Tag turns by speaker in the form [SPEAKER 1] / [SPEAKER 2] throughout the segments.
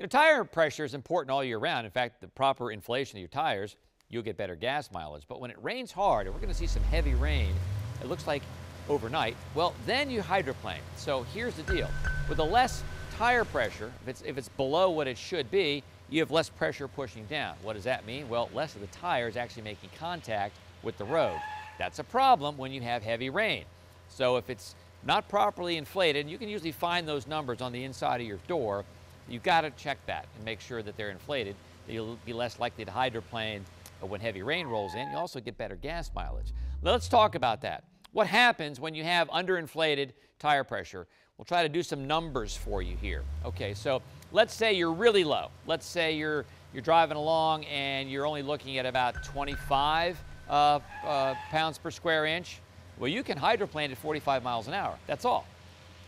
[SPEAKER 1] You know, tire pressure is important all year round. In fact, the proper inflation of your tires, you'll get better gas mileage. But when it rains hard, and we're going to see some heavy rain, it looks like overnight, well, then you hydroplane. So here's the deal. With a less tire pressure, if it's, if it's below what it should be, you have less pressure pushing down. What does that mean? Well, less of the tire is actually making contact with the road. That's a problem when you have heavy rain. So if it's not properly inflated, you can usually find those numbers on the inside of your door. You've got to check that and make sure that they're inflated. You'll be less likely to hydroplane when heavy rain rolls in. You also get better gas mileage. Let's talk about that. What happens when you have underinflated tire pressure? We'll try to do some numbers for you here. Okay, so let's say you're really low. Let's say you're you're driving along and you're only looking at about 25 uh, uh, pounds per square inch. Well, you can hydroplane at 45 miles an hour. That's all.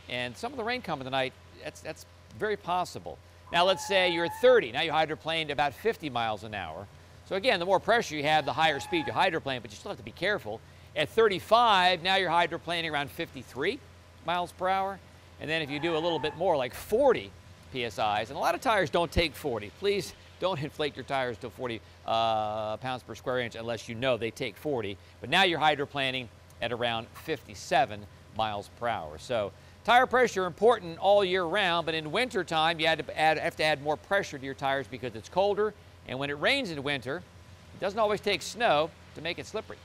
[SPEAKER 1] And some of the rain coming tonight, that's, that's very possible. Now, let's say you're 30. Now you hydroplaned about 50 miles an hour. So again, the more pressure you have, the higher speed you hydroplane, but you still have to be careful. At 35, now you're hydroplaning around 53 miles per hour. And then if you do a little bit more, like 40 PSIs, and a lot of tires don't take 40. Please don't inflate your tires to 40 uh, pounds per square inch unless you know they take 40. But now you're hydroplaning at around 57 miles per hour. So tire pressure important all year round, but in winter time you to add, have to add more pressure to your tires because it's colder. And when it rains in winter, it doesn't always take snow to make it slippery.